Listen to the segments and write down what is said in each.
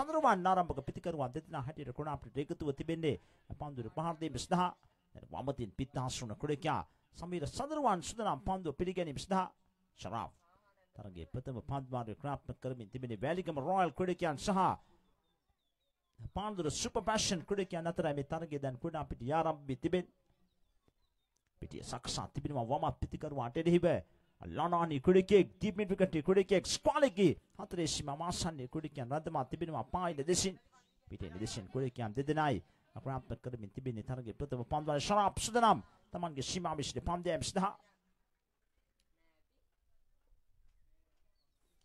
සඳරුවන් ආරම්භක පිතිකරුවන් දෙදෙනා හැටියට කුණාපිට එකතුව තිබෙන්නේ පන්දුර පහර දීම සඳහා දැන් වමතින් පිත්තාසුන කුඩකියා සමීර සඳරුවන් සුදනම් පන්දුව පිළිගැනීම සඳහා ශරාෆ් තරගේ ප්‍රථම පන්දුමාරය ක්‍රාප්ත කරමින් තිබෙන්නේ වැලිගම රොයල් කුඩකියන් සහ පාන්දුර සුපර් පැෂන් කුඩකියන් අතරයි මේ තරගේ දැන් කුණාපිට ආරම්භ වී තිබෙන්නේ. පිටිය සකසා තිබෙනවා වමත් පිතිකරුවාට එරෙහිව ලනානි කුඩිකෙක් දීප්මින් විකට කුඩිකෙක් ස්ක්වාලිකි හතරේ සීමා මාසන්නේ කුඩිකයන් රද්දමා තිබෙනවා පායින දෙසින්. පිටේ දෙසින් කුඩිකයන් දෙදෙනයි අප්‍රාප්ත කරමින් තිබෙන්නේ තරගේ ප්‍රථම පන්දුවල ශරාප් සුදනම් තමන්ගේ සීමා විශ්ලේ පන්දයම් සඳහා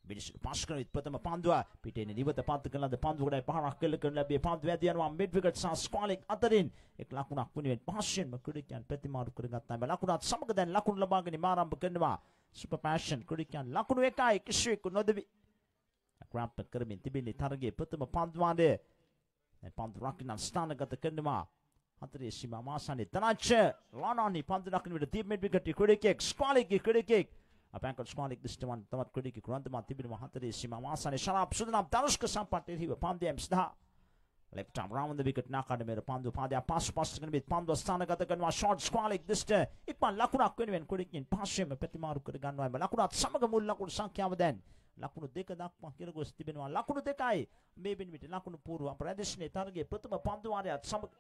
මිනිස්සු පාස් කරන ප්‍රථම පන්දුව. පිටේ නිවත පන්තු කරන ලද පන්දුවකට පහරක් කෙල කරන ලැබිය පන්දුව ඇදී යනවා මිඩ් විකට් සහ ස්ක්වාලික් අතරින් එක් ලකුණක් වෙනුවෙන් පහසෙන්ම කුඩිකයන් ප්‍රතිමාරු කරගත්තා මේ ලකුණත් සමග දැන් ලකුණු ලබාගෙන ආරම්භ කරනවා. සුපර් පැෂන් කුඩිකයන් ලකුණු එකයි කිසිවෙකු නොදෙවි. ග්‍රාම්ප් කරමින් තිබෙන්නේ තරගේ ප්‍රථම පන්දුවානේ දැන් පන්දු රකින්න ස්ථානගත කරනවා. හතරේ සීමා මාසනේ තනච්ච ලානානි පන්දු රකින්න විට දීප් මිඩ් විකට් කුඩිකෙක් ස්ක්වාලික් කුඩිකෙක් අපැංකල් ස්කාලික් දිස්ටවන් තමත් ක්‍රඩිකි කුරන්තමා තිබෙනවා හතරේ සීමා මාසනේ ශරාප් සුදනම් තනුෂ්ක සම්පත් එහිව පන්දයම් සදා left arm round the wicket nakada mera pandu padya pass pass කරන බෙත් පන්දු ස්ථානගත කරනවා short squalic දිස්ට ඉක්මන් ලකුණක් වෙනුවෙන් කුඩිකින් පස්සෙම ප්‍රතිමාරු කර ගන්නවා එම ලකුණත් සමග මුල් ලකුණු සංඛ්‍යාව දැන්. ලකුණු දෙක දක්වා කෙර ගොස් තිබෙනවා. ලකුණු දෙකයි මේ බින් විට ලකුණු පූර්ව ප්‍රදේශනයේ තරගයේ ප්‍රථම පන්දු වාරයත් සමග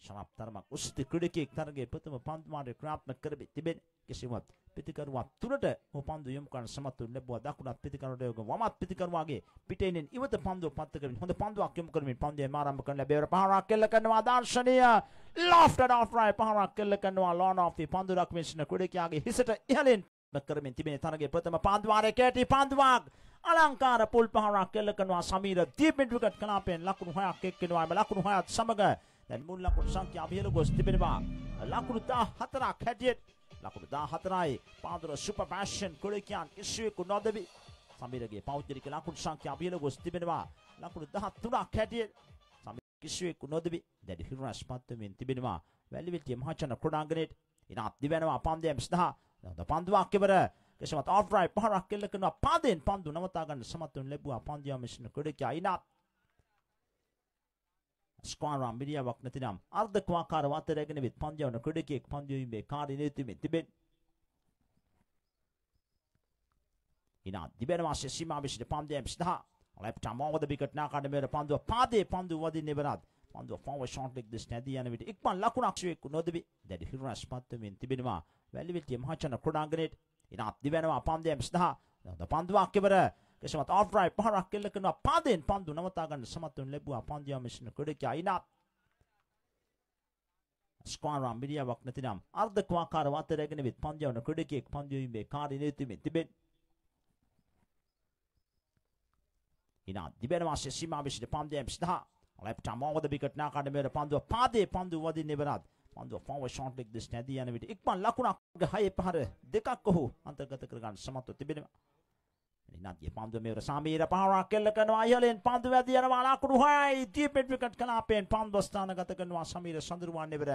ශරාප් තරමක් උස්ති ක්‍රීඩකයෙක් තරගයේ ප්‍රථම පන්දු වාරය ක්‍රාත්මක කර තිබෙන කිසිවක් පිතිකරුවා තුරට ඔහු පන්දු යොමු කරන සමත් වූ ලැබුවා. දකුණත් පිතිකරුවට යොග වමත් පිතිකරුවාගේ පිටේනෙන් ඉවත පන්දුව පත්ත කරමින් හොඳ පන්දුවක් යොමු කරමින් පන්දුවේ ආරම්භ කරන ලැබෙවර පහරක් කෙල්ල කරනවා. දර්ශනීය. ලොෆ්ටඩ් ඔෆ් රයිට් පහරක් කෙල්ල කරනවා. ලෝන් ඔෆ් පන්දු රක්මේෂන ක්‍රීඩකයාගේ හිසට ඉහළින් කරමින් තිබෙන තරගයේ ප්‍රථම පන්දු වාරයේ කැටි පන්දුවක්. අලංකාර පුල් පහරක් කෙල්ල කරනවා. සමීර දීප් මිඩ් විකට් කලාපෙන් ලකුණු 6ක් එක්කෙනවා. එම ලකුණු 6ත් සමග දැන් මුල් ලකුණු සංඛ්‍යාව ඉහළ ගොස් තිබෙනවා. ලකුණු 14ක් හැටියට ලකුණු 14යි පාදුර සුපර් ෆැෂන් කුලිකියන් කිසිවෙකු නොදෙවි. සමීරගේ පෞද්ගලික ලකුණු සංඛ්‍යාව ඉහළ ගොස් තිබෙනවා. ලකුණු 13ක් හැටියට සමීර කිසිවෙකු නොදෙවි. දැඩි හිරුණස් පත්වමින් තිබෙනවා. වැලිවිටිය මහචන ක්‍රඩාංගණයට ඉනත් දිවෙනවා පන්දයම් සඳහා. පන්දුවක් කෙවර කෙසමත් ඔෆ් රයිට් පහරක් කෙල්ල කරනවා පාදෙන් පන්දු නවතා ගන්න සමත් වන ලැබුවා. පන්දියා මිෂන කුඩකියා ඉනත් ස්කෝරම් මිරියාවක් නැතිනම් අර්ධ ක්වාකාර වතරගෙන විත් පන්දියවන ක්‍රඩකෙක් පන්දියීමේ කාර්ය නීතිමෙන් තිබෙන. ඉනා දිබෙන වාසිය සීමා විශ්ද පන්දියම් සදා left arm over the wicket නාකාඩ මෙර පන්දුව පාදේ පන්දුව වදින්නේ වරත් පන්දුව forward shot leg this නැදී යන විට ඉක්මන් ලකුණක් ශුවෙක් නොදෙවි. දැඩි හිරුණස් පත්වමින් තිබෙනවා. වැලිවිටිය මහචන ක්‍රඩාංගණයට. ඉනා දිබෙනවා පන්දියම් සදා පන්දුවක් කෙවර කෙසමත් ඔෆ් රයිට් පහරක් කෙල්ල කරනවා පාදෙන් පන්දු නවතා ගන්න සමත් වන ලැබුවා. පන්දියා මිෂන ක්‍රඩකියා ඉනත් ස්ක්වාරම් මිරියාවක් නැතිනම් අර්ධ ක්වාකාර වතරගෙන විත් පන්දියවන ක්‍රඩකෙක් පන්දියීමේ කාර්ය නීතිමෙන් තිබෙන. ඉනා දිබෙන වාසිය සීමා විශ්ද පන්දියම් සදා left arm over the wicket නාකාඩ මෙර පන්දුව පාදේ පන්දු වදින්නේ වරත් පන්දුව forward shot leg this නැදී යන විට ඉක්මන් ලකුණක් හයේ පහර දෙකක් ඔහු අන්තර්ගත කර ගන්න සමත්ව තිබෙනවා. ඉනත්ගේ පන්දුව මෙවර සමීර පහරක් කෙල්ල කරනවා. ඉහලින් පන්දු වැදී යනවා ලකුණු 6යි දීපෙට් විකට් කලාපෙන් පන්දු ස්ථානගත කරනවා සමීර සඳරුවන් නෙවර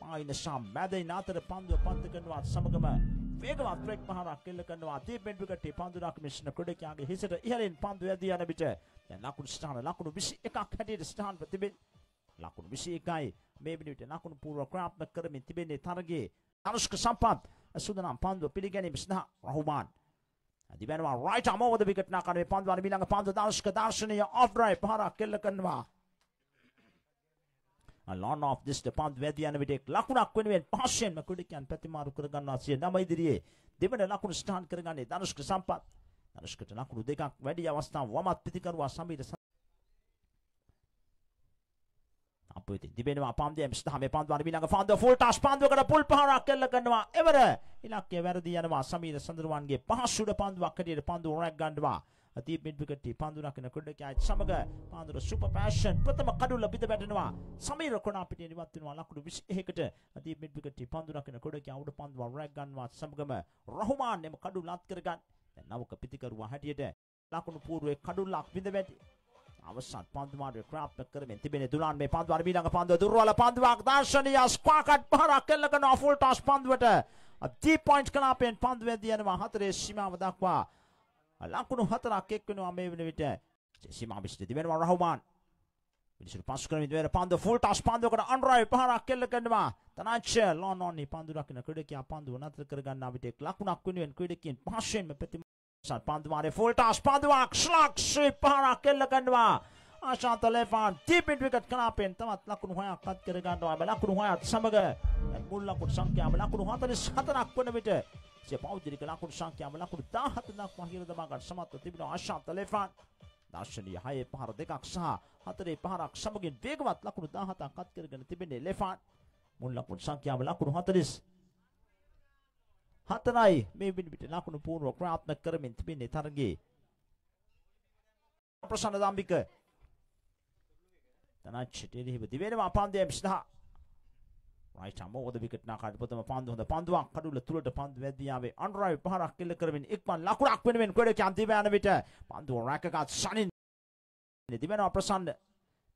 පායින සම් මැදින් අතර පන්දුව පන්ත කරනවා. සමගම වේගවත් බ්‍රේක් පහරක් කෙල්ල කරනවා. දීපෙට් විකට් පන්දු රක්මිෂන ක්‍රඩකයාගේ හිසට ඉහලින් පන්දු වැදී යන විට දැන් ලකුණු ස්ථාන ලකුණු 21ක් හැටියට ස්ථාන ප්‍රතිබෙන් ලකුණු 21යි මේ විදිහට ලකුණු පූර්ව ක්‍රාප්ත කරමින් තිබෙන්නේ තරගයේ අනුෂ්ක සම්පත්. සුදනම් පන්දුව පිළිගැනීම සඳහා Rahman දිබෙනවා right arm over the wicket නාකන මේ පන්දුවන ඊළඟ පන්දුව දාර්ශක දර්ශනීය ඔෆ් ඩ්‍රයිව් පහරක් කෙල්ල කරනවා. ලොන් ඔෆ් දිස් පන්දු වැදී යන විට ලකුණක් වෙනුවෙන් පහසෙන්ම කුඩිකයන් ප්‍රතිමාරු කර ගන්නවා සිය නම ඉදිරියේ දෙවන ලකුණු ස්ථාන කරගන්නේ ධනුෂ්ක සම්පත්. ධනුෂ්කට ලකුණු දෙකක් වැඩි අවස්ථාව වමත් පිටිකරුවා සමීර අපේ තිබෙනවා පන්දු එම්ස්ථා මේ පන්දු අර ඊළඟ පන්දු ෆුල් ටස් පන්දුවකට පුල් පහරක් කෙල්ල කරනවා. එවර ඉලක්කය වැරදි යනවා. සමීර සඳරුවන්ගේ පහසුඩ පන්දුවක් හැටියට පන්දු රැක් ගන්නවා. අතීප මිඩ් විකට් පන්දු රකින කුඩකයි සමග පන්දුර සුපර් පැෂන් ප්‍රථම කඩුල පිට වැටෙනවා. සමීර කොනා පිටින් ඉවත් වෙනවා. ලකුණු 21කට අතීප මිඩ් විකට් පන්දු රකින කුඩකයි අවුඩ පන්දුව රැක් ගන්නවා. සමගම රහුමාන් එම කඩුල අත් කරගන්න. දැන් නවක පිටිකරුවා හැටියට ලකුණු පූර්වයේ කඩුල්ලක් විඳ වැටි. අවසන් පන්දු මාරුවේ ක්‍රාප්ත කරමින් තිබෙන දුලාන් මේ පන්දු අර ඊළඟ පන්දුව දුර්වල පන්දුවක් දර්ශනීය ස්ක්වාකට් පහරක් කෙල්ල කරනවා ෆුල් ටස් පන්දුවට. දී පොයින්ට් කලාපෙන් පන්දු වැදී යනවා හතරේ සීමාව දක්වා. ලකුණු හතරක් එක් වෙනවා මේ වෙන විට. සීමා විශ්ිත තිබෙනවා රහුමාන්. පිළිසුරු පස් කරමින් දෙවර පන්දුව ෆුල් ටස් පන්දුවකට අන්රයි පහරක් කෙල්ල කරනවා. තනච්ච ලොනොනි පන්දු රකින්න ක්‍රීඩකයා පන්දුව නතර කරගන්නා විට එක් ලකුණක් වෙනුවෙන් ක්‍රීඩකයන් පහසෙන්ම ප්‍රති පන්දු මාරේ ෆුල් ටස් පන්දුවක් ශ්ලක් ශ්‍රී පහරක් කෙල්ල කරනවා ආශාන්ත ලෙෆාන් ටීපින් විකට් කනාපෙන් තමත් ලකුණු හයක් අත් කර ගන්නවා බ ලකුණු හයත් සමග මුල් ලකුණු සංඛ්‍යාව ලකුණු 44ක් වන විට සිය පෞද්ගලික ලකුණු සංඛ්‍යාව ලකුණු 17 දක්වා හිර දමා ගන්න සමත්ව තිබෙනවා ආශාන්ත ලෙෆාන් දර්ශනීය හයේ පහර දෙකක් සහ හතරේ පහරක් සමගින් වේගවත් ලකුණු 17ක් අත් කරගෙන තිබෙන්නේ ලෙෆාන් මුල් ලකුණු සංඛ්‍යාව ලකුණු 40 හතරයි මේ විනිවිට ලකුණු පුහුණුව ක්‍රියාත්මක කරමින් තිබෙන්නේ තරගයේ ප්‍රසන්න දාම්බික තනච්චට එරෙහිව තිබෙනවා පන්දු M10 රයිට් අමෝද විකට් නාකාට ප්‍රථම පන්දු හොඳ පන්දුවක්. කඩුල තුලට පන්දු වැදියාවේ අන්රයි පහරක් කෙල්ල කරමින් ඉක්මන් ලකුණක් වෙනුවෙන් ක්‍රඩක අන්තිම යන විට පන්දුව රැකගත් සනින් තිබෙනවා ප්‍රසන්න.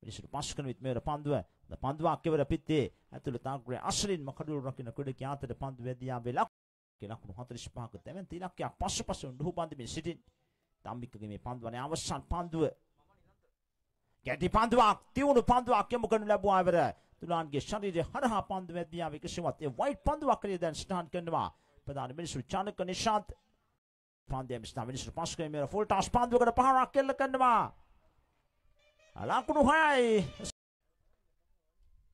මිනිසුරු පස් කරන විට මේර පන්දුව පන්දුවක් කෙවර පිත්තේ ඇතුළත අග්‍රය අශ්‍රින්ම කඩුල රකින්න ක්‍රඩක අතර පන්දු වැදියාවේ ලකුණු 45ක තැවෙන් ඉලක්කයක් පස්සපස උඩු පන්දුමින් සිටින්. තම්බිකගේ මේ පන්දුවනේ අවසන් පන්දුව. ගැටි පන්දුවක් තිවුණු පන්දුවක් යොමු කරනු ලැබුවා ඉවර තුලාන්ගේ ශරීරය හරහා පන්දු වැදියා විකසුවත් ඒ වයිට් පන්දුවක් කලිය දැන් ස්ථාන් කරනවා. ප්‍රධාන මිනිසුරු චානක නිශාන්ත්. පන්දු මිස්නා මිනිසුරු පස් කරේ මේර ෆුල් ටාස් පන්දුවකට පහරක් කෙල්ල කරනවා. ලකුණු හයයි.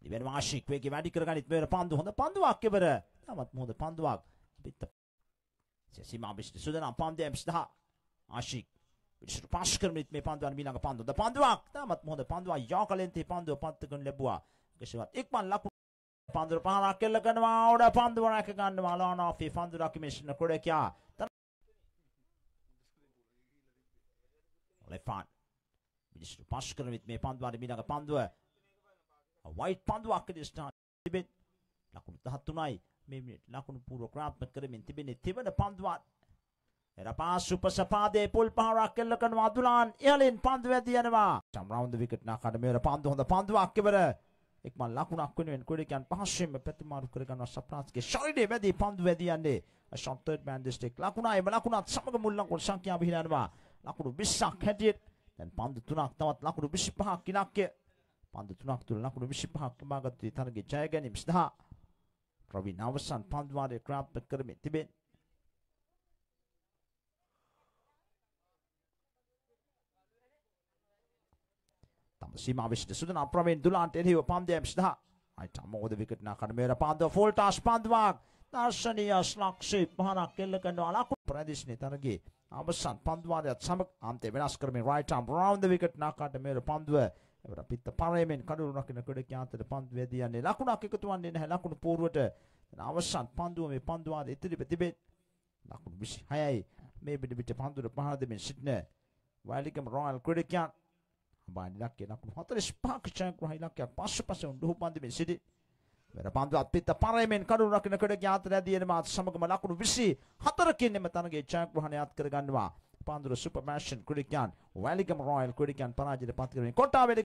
ඉවෙන වාශික් වේගේ වැඩි කරගනිත් මේර පන්දු හොඳ පන්දුවක් ඉවර තමත් හොඳ පන්දුවක්. පිට සීමා බිස්ට සුදනම් පන්දු එම්ස්දහ ආශික් පිළිසුරු පස් කරමින් මේ පන්දුවන් මීළඟ පන්දුව ද පන්දුවක් තමත් හොඳ පන්දුවක් යෝකලෙන්තේ පන්දුව පත් කරන ලැබුවා කිසිවත් ඉක්මන් ලකුණු පන්දුර පහරක් කෙල්ල කරනවා උඩ පන්දුව රැක ගන්නවා ලෝනෝෆි පන්දු රකිමිෂන කුඩකියා ලෙෆාන් මිනිස්සු පස් කරමින් මේ පන්දුවට මීළඟ පන්දුව වයිට් පන්දුවක් දිස්ටාන් තිබෙත් ලකුණු 13යි මේ මිනිත් ලකුණු පූර්ව ක්‍රාත්මක කරමින් තිබෙන්නේ තිබෙන පන්දුවත්. එරපාසු පසපාදේ පුල් පහරක් කෙල්ල කරනවා අදුලාන්. ඉහලින් පන්දු වැදී යනවා. සම් රවුන්ඩ් විකට් නාකඩ මෙවර පන්දු හොඳ පන්දුවක් ඉවර. එක්මන් ලකුණක් වෙනුවෙන් ක්‍රීඩකයන් පහසෙන්ම ප්‍රතිමාරු කරගන්නවා සප්‍රාත්ගේ ශරීරයේ වැදී පන්දු වැදී යන්නේ. ෂොට් තර්ඩ් මෑන් ඩිස්ට්‍රික්ට් ලකුණයි එම ලකුණත් සමග මුල් ලකුණු සංඛ්‍යාව හිලනවා ලකුණු 20ක් හැටියට දැන් පන්දු තුනක් තවත් ලකුණු 25ක් ඉලක්කය පන්දු තුනක් තුල ලකුණු 25ක් ලබාගත් තරගයේ ජය ගැනීම සඳහා. ප්‍රවීණ. අවසන් පන්දු වාරයේ ක්‍රාප්ත කරමින් තිබෙන තම සීමාවිෂ්ට සුදන අප්‍රවීණ දුලාන්ට එරෙහිව පන්දයම් සඳහා අයිට අමෝද විකට් නාකර මේර පන්දුව ෆෝල්ටාස් පන්දුවක්. දර්ශනීය ස්ලක්ෂේ පහනක් කෙල්ල කරනවා ලකුණු ප්‍රදේශනේ තරගයේ අවසන් පන්දුවාරයත් සමග අන්තය වෙනස් කරමින් right arm round the wicket නාකාට මේර පන්දුව එවර පිත්ත පරයමෙන් කඩුළු රකින්න ක්‍රීඩකයා අතර පන්දු වැදී යන්නේ ලකුණක් එකතු වන්නේ නැහැ. ලකුණු පූර්වට අවසන් පන්දුව මේ පන්දුවාද ඉදිරි ප්‍රතිබේ ලකුණු 26යි මේ පිට පිට පන්දුර පහර දෙමින් සිටින වයිලිකම් රොයල් ක්‍රීඩකයා අබානි ලක්කේ ලකුණු 45ක චක්‍ර ඉලක්කයක් පස්ස පස්ස උඩු පන්දුමින් සිටි. වෙර පන්දු අත්පිට පරයමෙන් කඩුළු රකින්න ක්‍රීඩකයා අතර ඇදීන මාත් සමගම ලකුණු 24කින් එම තරගයේ චක්‍රහණය අත් කර ගන්නවා. පාන්දුර සුපර් මැෂන් ක්‍රීඩකයන් වයිලිකම් රොයල් ක්‍රීඩකයන් පරාජයට පත් කරමින් කොට්ටාවේ